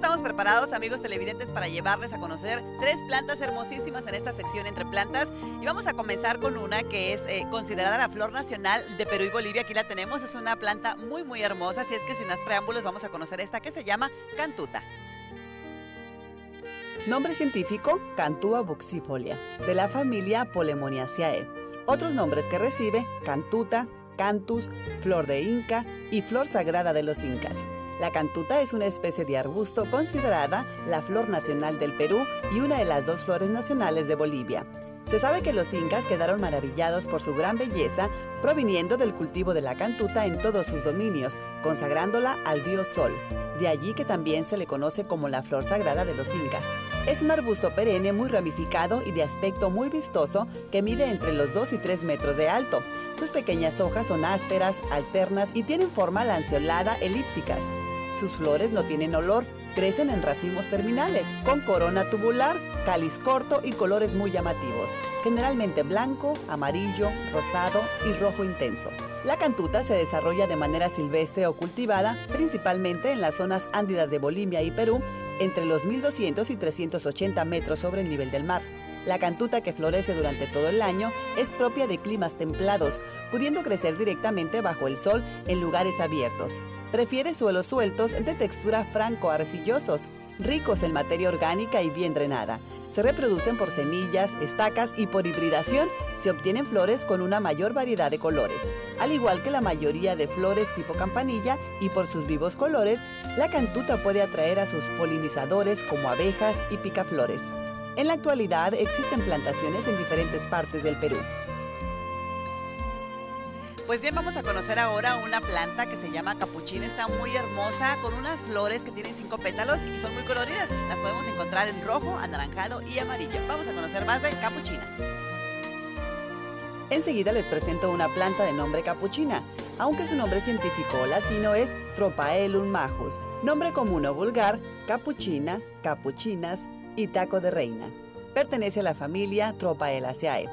estamos preparados, amigos televidentes, para llevarles a conocer tres plantas hermosísimas en esta sección entre plantas. Y vamos a comenzar con una que es eh, considerada la flor nacional de Perú y Bolivia. Aquí la tenemos, es una planta muy, muy hermosa. Así es que sin más preámbulos vamos a conocer esta que se llama cantuta. Nombre científico, Cantua buxifolia, de la familia Polemoniaceae. Otros nombres que recibe, cantuta, cantus, flor de inca y flor sagrada de los incas. La cantuta es una especie de arbusto considerada la flor nacional del Perú y una de las dos flores nacionales de Bolivia. Se sabe que los incas quedaron maravillados por su gran belleza proviniendo del cultivo de la cantuta en todos sus dominios, consagrándola al dios Sol. De allí que también se le conoce como la flor sagrada de los incas. Es un arbusto perenne muy ramificado y de aspecto muy vistoso que mide entre los 2 y 3 metros de alto. Sus pequeñas hojas son ásperas, alternas y tienen forma lanceolada elípticas. Sus flores no tienen olor, crecen en racimos terminales, con corona tubular, cáliz corto y colores muy llamativos, generalmente blanco, amarillo, rosado y rojo intenso. La cantuta se desarrolla de manera silvestre o cultivada, principalmente en las zonas ándidas de Bolivia y Perú, entre los 1200 y 380 metros sobre el nivel del mar. La cantuta que florece durante todo el año es propia de climas templados, pudiendo crecer directamente bajo el sol en lugares abiertos. Prefiere suelos sueltos de textura franco-arcillosos, ricos en materia orgánica y bien drenada. Se reproducen por semillas, estacas y por hibridación se obtienen flores con una mayor variedad de colores. Al igual que la mayoría de flores tipo campanilla y por sus vivos colores, la cantuta puede atraer a sus polinizadores como abejas y picaflores. En la actualidad existen plantaciones en diferentes partes del Perú. Pues bien, vamos a conocer ahora una planta que se llama capuchina. Está muy hermosa, con unas flores que tienen cinco pétalos y son muy coloridas. Las podemos encontrar en rojo, anaranjado y amarillo. Vamos a conocer más de capuchina. Enseguida les presento una planta de nombre capuchina, aunque su nombre científico latino es Tropaelum majus. Nombre común o vulgar, capuchina, capuchinas, y taco de reina. Pertenece a la familia Tropaelaceae.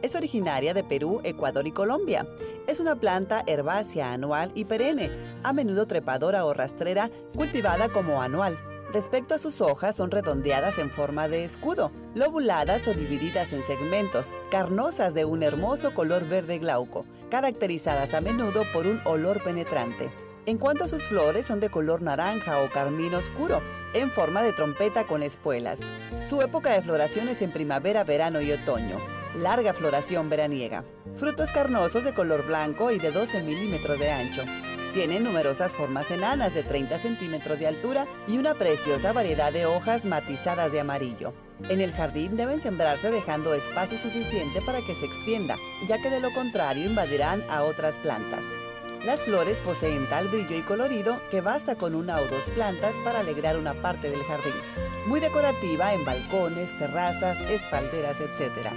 Es originaria de Perú, Ecuador y Colombia. Es una planta herbácea anual y perenne, a menudo trepadora o rastrera, cultivada como anual. Respecto a sus hojas, son redondeadas en forma de escudo, lobuladas o divididas en segmentos, carnosas de un hermoso color verde glauco, caracterizadas a menudo por un olor penetrante. En cuanto a sus flores, son de color naranja o carmín oscuro, en forma de trompeta con espuelas. Su época de floración es en primavera, verano y otoño. Larga floración veraniega. Frutos carnosos de color blanco y de 12 milímetros de ancho. Tienen numerosas formas enanas de 30 centímetros de altura y una preciosa variedad de hojas matizadas de amarillo. En el jardín deben sembrarse dejando espacio suficiente para que se extienda, ya que de lo contrario invadirán a otras plantas. Las flores poseen tal brillo y colorido que basta con una o dos plantas para alegrar una parte del jardín. Muy decorativa en balcones, terrazas, espalderas, etc.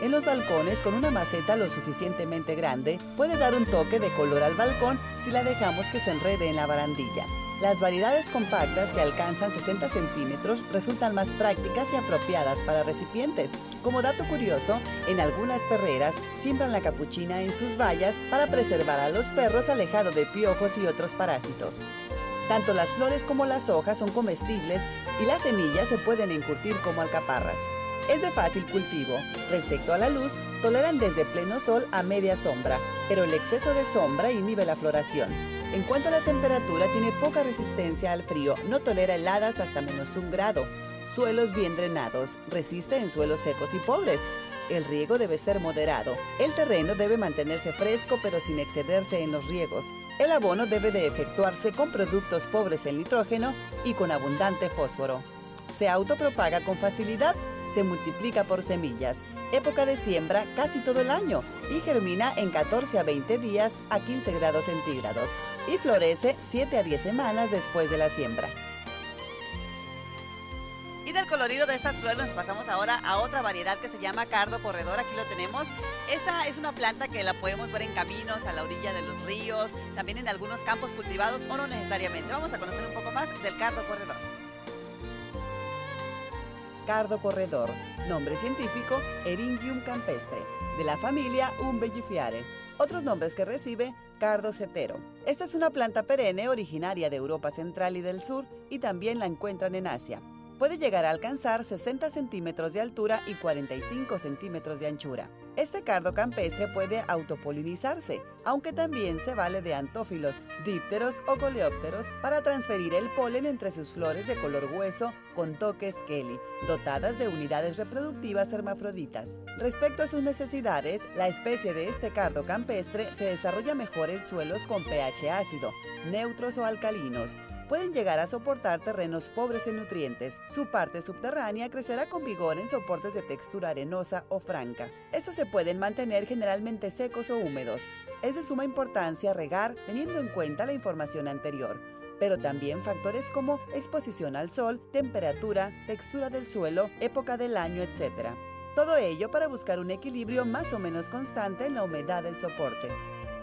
En los balcones, con una maceta lo suficientemente grande, puede dar un toque de color al balcón si la dejamos que se enrede en la barandilla. Las variedades compactas que alcanzan 60 centímetros resultan más prácticas y apropiadas para recipientes. Como dato curioso, en algunas perreras siembran la capuchina en sus vallas para preservar a los perros alejados de piojos y otros parásitos. Tanto las flores como las hojas son comestibles y las semillas se pueden encurtir como alcaparras. Es de fácil cultivo. Respecto a la luz, toleran desde pleno sol a media sombra, pero el exceso de sombra inhibe la floración. En cuanto a la temperatura, tiene poca resistencia al frío, no tolera heladas hasta menos un grado. Suelos bien drenados, resiste en suelos secos y pobres. El riego debe ser moderado. El terreno debe mantenerse fresco pero sin excederse en los riegos. El abono debe de efectuarse con productos pobres en nitrógeno y con abundante fósforo. Se autopropaga con facilidad se multiplica por semillas. Época de siembra casi todo el año y germina en 14 a 20 días a 15 grados centígrados y florece 7 a 10 semanas después de la siembra. Y del colorido de estas flores nos pasamos ahora a otra variedad que se llama cardo corredor. Aquí lo tenemos. Esta es una planta que la podemos ver en caminos, a la orilla de los ríos, también en algunos campos cultivados o no necesariamente. Vamos a conocer un poco más del cardo corredor. cardo corredor, nombre científico Eringium campestre, de la familia Umbelliferae. Otros nombres que recibe, cardo cepero. Esta es una planta perenne originaria de Europa Central y del Sur y también la encuentran en Asia. Puede llegar a alcanzar 60 centímetros de altura y 45 centímetros de anchura. Este cardo campestre puede autopolinizarse, aunque también se vale de antófilos, dípteros o coleópteros para transferir el polen entre sus flores de color hueso con toques Kelly, dotadas de unidades reproductivas hermafroditas. Respecto a sus necesidades, la especie de este cardo campestre se desarrolla mejor en suelos con pH ácido, neutros o alcalinos, pueden llegar a soportar terrenos pobres en nutrientes. Su parte subterránea crecerá con vigor en soportes de textura arenosa o franca. Estos se pueden mantener generalmente secos o húmedos. Es de suma importancia regar teniendo en cuenta la información anterior pero también factores como exposición al sol, temperatura, textura del suelo, época del año, etc. Todo ello para buscar un equilibrio más o menos constante en la humedad del soporte.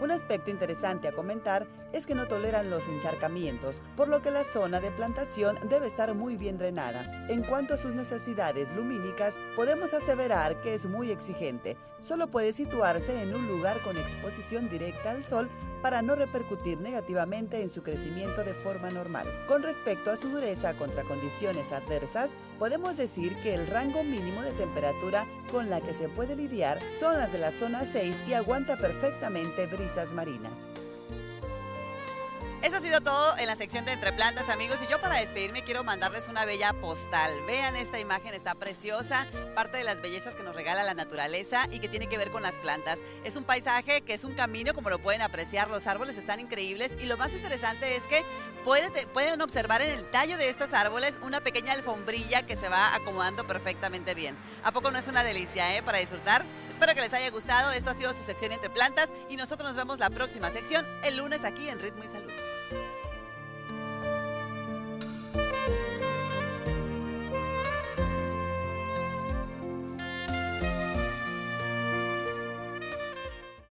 Un aspecto interesante a comentar es que no toleran los encharcamientos, por lo que la zona de plantación debe estar muy bien drenada. En cuanto a sus necesidades lumínicas, podemos aseverar que es muy exigente. Solo puede situarse en un lugar con exposición directa al sol para no repercutir negativamente en su crecimiento de forma normal. Con respecto a su dureza contra condiciones adversas, podemos decir que el rango mínimo de temperatura con la que se puede lidiar son las de la zona 6 y aguanta perfectamente brisas marinas. Eso ha sido todo en la sección de Entre Plantas, amigos. Y yo para despedirme quiero mandarles una bella postal. Vean esta imagen, está preciosa, parte de las bellezas que nos regala la naturaleza y que tiene que ver con las plantas. Es un paisaje que es un camino, como lo pueden apreciar, los árboles están increíbles y lo más interesante es que pueden observar en el tallo de estos árboles una pequeña alfombrilla que se va acomodando perfectamente bien. ¿A poco no es una delicia, eh? Para disfrutar. Espero que les haya gustado. Esto ha sido su sección Entre Plantas y nosotros nos vemos la próxima sección el lunes aquí en Ritmo y Salud. Thank you.